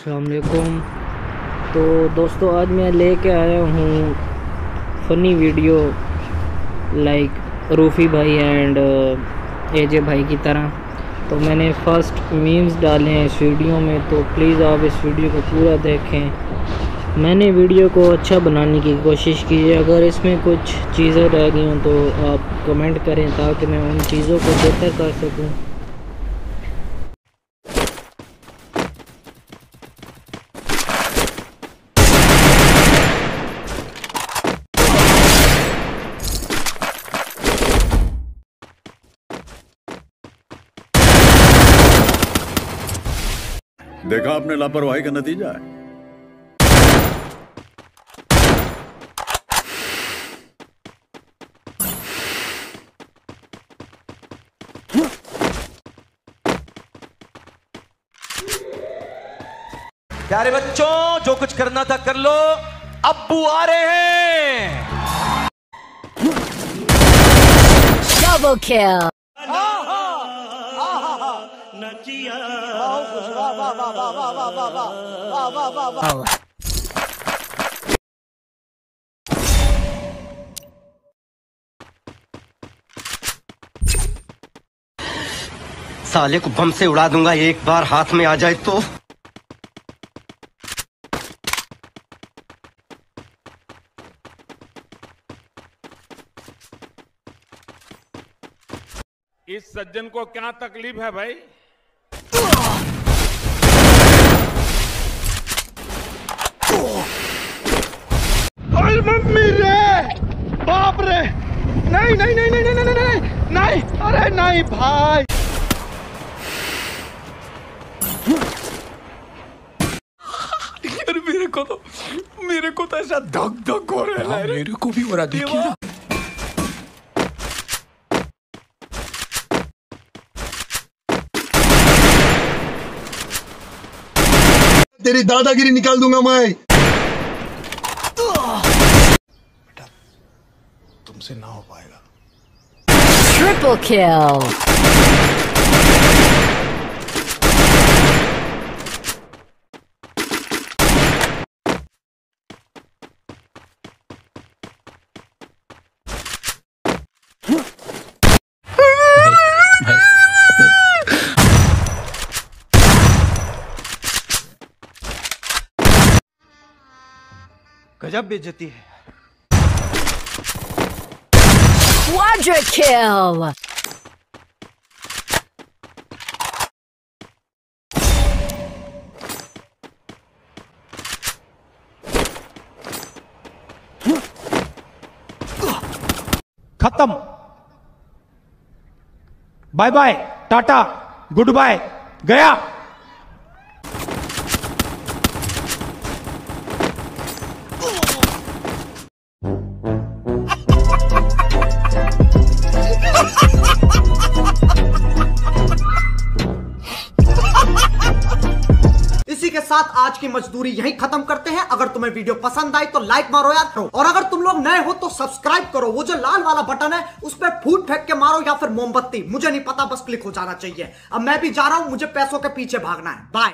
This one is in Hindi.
अलकुम तो दोस्तों, आज मैं लेके आया हूँ फ़नी वीडियो लाइक रूफ़ी भाई एंड एजे भाई की तरह। तो मैंने फ़र्स्ट मीम्स डाले हैं इस वीडियो में तो प्लीज़ आप इस वीडियो को पूरा देखें। मैंने वीडियो को अच्छा बनाने की कोशिश की है। अगर इसमें कुछ चीज़ें रह गई हों तो आप कमेंट करें ताकि मैं उन चीज़ों को बेहतर कर सकूँ। देखा आपने लापरवाही का नतीजा है। प्यारे बच्चों जो कुछ करना था कर लो। अब्बू आ रहे हैं। Double kill. साले को बम से उड़ा दूँगा एक बार हाथ में आ जाए तो। इस सज्जन को क्या तकलीफ़ है भाई अरे मम्मी रे बाप रे नहीं नहीं नहीं नहीं नहीं नहीं नहीं नहीं। नहीं अरे नहीं भाई। यार मेरे को तो मेरे को तो ऐसा धक धक हो रहा है। मेरे को भी हो रहा देखिए। ना तेरी दादागिरी निकाल दूँगा मैं। तुमसे ना हो पाएगा Triple kill. गजब बेइज्जती है Quadra kill. खत्म bye bye tata goodbye गया इसी के साथ आज की मजदूरी यहीं खत्म करते हैं। अगर तुम्हें वीडियो पसंद आई तो लाइक मारो यार। करो और अगर तुम लोग नए हो तो सब्सक्राइब करो। वो जो लाल वाला बटन है, उस पर फूट फेंक के मारो या फिर मोमबत्ती। मुझे नहीं पता, बस क्लिक हो जाना चाहिए। अब मैं भी जा रहा हूँ, मुझे पैसों के पीछे भागना है। बाय